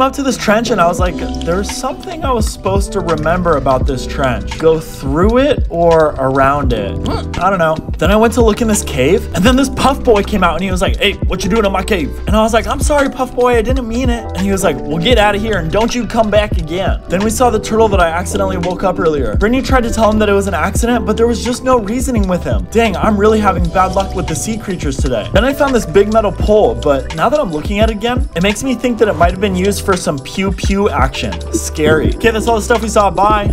up to this trench and I was like, there's something I was supposed to remember about this trench. Go through it or around it? I don't know. Then I went to look in this cave and then this puff boy came out and he was like, hey, what you doing in my cave? And I was like, I'm sorry, puff boy, I didn't mean it. And he was like, well, get out of here and don't you come back again. Then we saw the turtle that I accidentally woke up earlier. Brittany tried to tell him that it was an accident, but there was just no reasoning with him. Dang, I'm really having bad luck with the sea creatures today. Then I found this big metal pole, but now that I'm looking at it again, it makes me think that it might have been used for some pew pew action. Scary. Okay, that's all the stuff we saw. Bye.